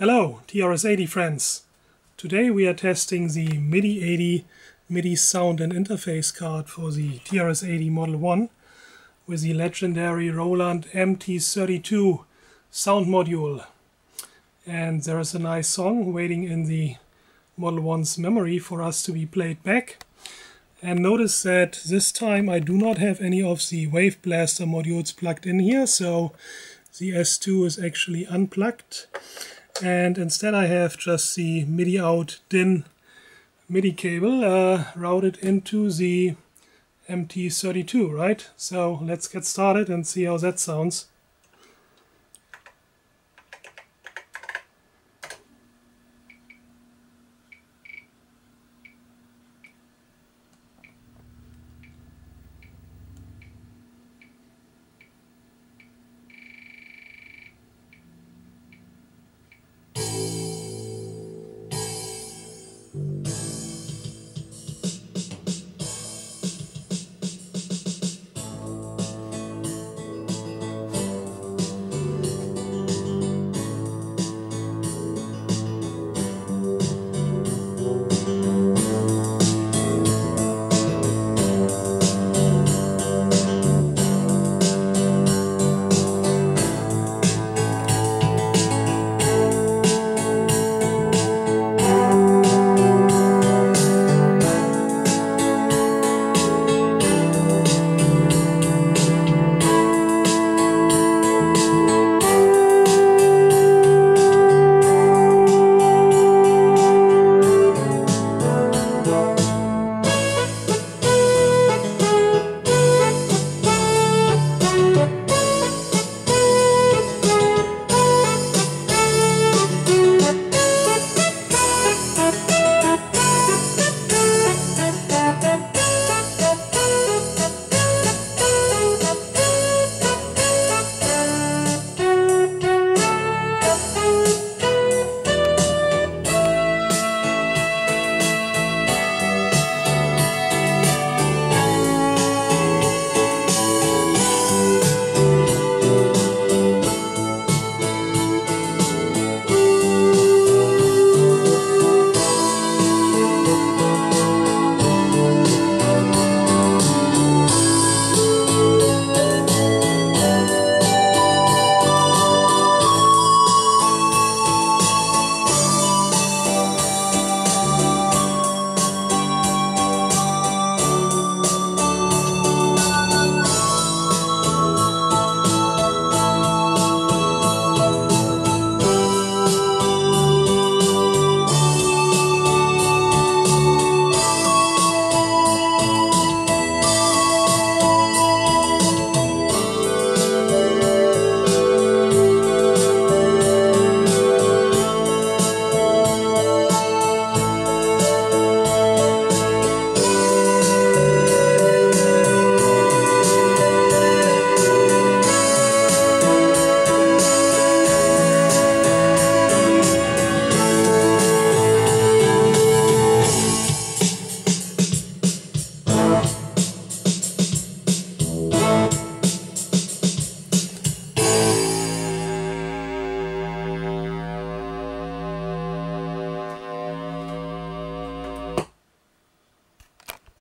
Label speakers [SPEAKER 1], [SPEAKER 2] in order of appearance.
[SPEAKER 1] Hello, TRS-80 friends. Today we are testing the MIDI-80 MIDI sound and interface card for the TRS-80 Model 1 with the legendary Roland MT32 sound module. And there is a nice song waiting in the Model 1's memory for us to be played back. And notice that this time I do not have any of the Wave Blaster modules plugged in here, so the S2 is actually unplugged and instead I have just the MIDI out DIN MIDI cable uh, routed into the MT32, right? So let's get started and see how that sounds.